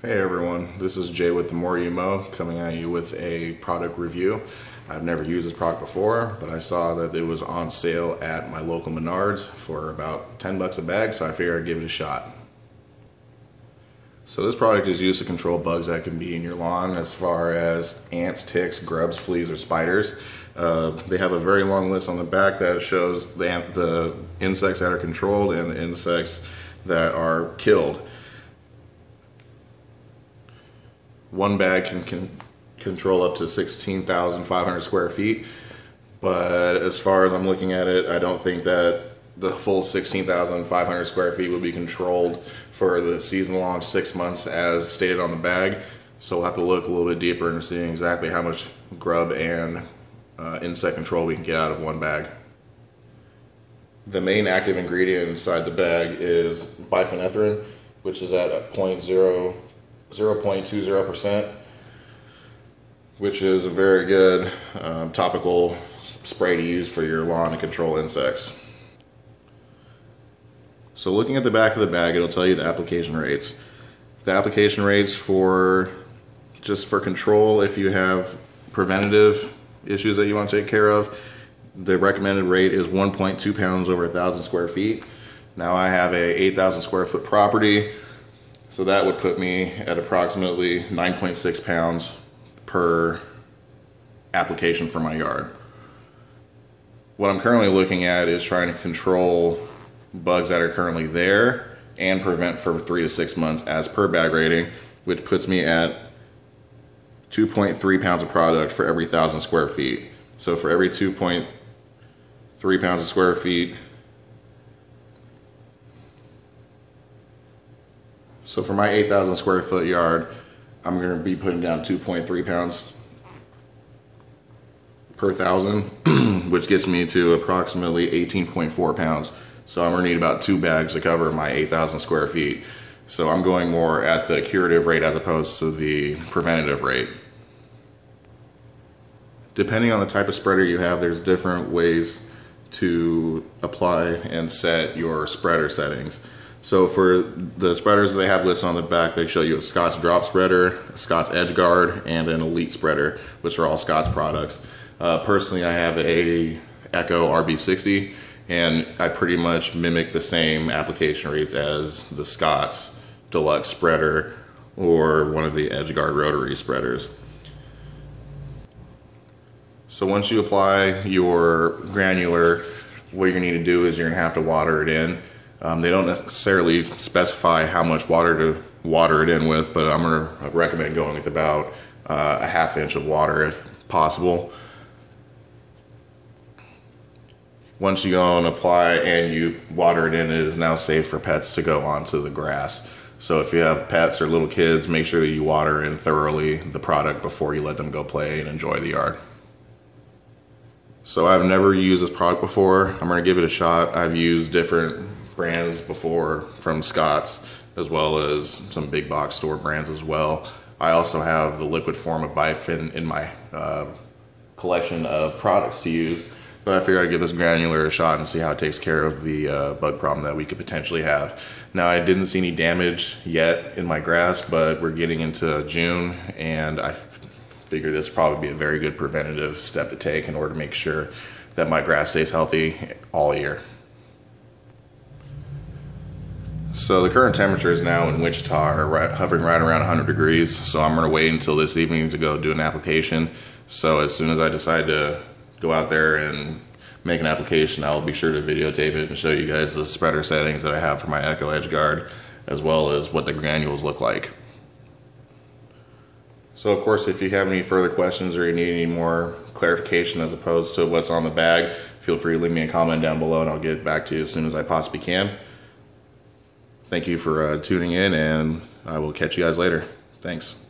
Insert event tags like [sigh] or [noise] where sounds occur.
Hey everyone, this is Jay with The More You Mow coming at you with a product review. I've never used this product before, but I saw that it was on sale at my local Menards for about 10 bucks a bag, so I figured I'd give it a shot. So this product is used to control bugs that can be in your lawn as far as ants, ticks, grubs, fleas, or spiders. Uh, they have a very long list on the back that shows the, the insects that are controlled and the insects that are killed. One bag can, can control up to 16,500 square feet. But as far as I'm looking at it, I don't think that the full 16,500 square feet would be controlled for the season long six months as stated on the bag. So we'll have to look a little bit deeper and see exactly how much grub and uh, insect control we can get out of one bag. The main active ingredient inside the bag is bifenthrin, which is at 0.0 0.20%, which is a very good um, topical spray to use for your lawn to control insects. So looking at the back of the bag, it'll tell you the application rates. The application rates for just for control, if you have preventative issues that you want to take care of, the recommended rate is 1.2 pounds over a thousand square feet. Now I have a 8,000 square foot property. So that would put me at approximately 9.6 pounds per application for my yard. What I'm currently looking at is trying to control bugs that are currently there and prevent for three to six months as per bag rating, which puts me at 2.3 pounds of product for every thousand square feet. So for every 2.3 pounds of square feet, So for my 8,000 square foot yard, I'm going to be putting down 2.3 pounds per thousand, [clears throat] which gets me to approximately 18.4 pounds. So I'm going to need about two bags to cover my 8,000 square feet. So I'm going more at the curative rate as opposed to the preventative rate. Depending on the type of spreader you have, there's different ways to apply and set your spreader settings. So for the spreaders they have listed on the back, they show you a Scotts drop spreader, a Scotts edge guard, and an elite spreader, which are all Scotts products. Uh, personally, I have a Echo RB60, and I pretty much mimic the same application rates as the Scotts deluxe spreader or one of the edge guard rotary spreaders. So once you apply your granular, what you're gonna need to do is you're gonna have to water it in. Um, they don't necessarily specify how much water to water it in with, but I'm going to recommend going with about uh, a half inch of water if possible. Once you go and apply and you water it in, it is now safe for pets to go onto the grass. So if you have pets or little kids, make sure that you water in thoroughly the product before you let them go play and enjoy the yard. So I've never used this product before. I'm gonna give it a shot. I've used different brands before from Scotts, as well as some big box store brands as well. I also have the liquid form of Bifen in my uh, collection of products to use, but I figured I'd give this granular a shot and see how it takes care of the uh, bug problem that we could potentially have. Now, I didn't see any damage yet in my grass, but we're getting into June, and I figure this probably be a very good preventative step to take in order to make sure that my grass stays healthy all year. So the current temperature is now in Wichita right, hovering right around 100 degrees. So I'm gonna wait until this evening to go do an application. So as soon as I decide to go out there and make an application, I'll be sure to videotape it and show you guys the spreader settings that I have for my Echo Edge Guard, as well as what the granules look like. So of course, if you have any further questions or you need any more clarification as opposed to what's on the bag, feel free to leave me a comment down below and I'll get back to you as soon as I possibly can thank you for uh, tuning in, and I will catch you guys later. Thanks.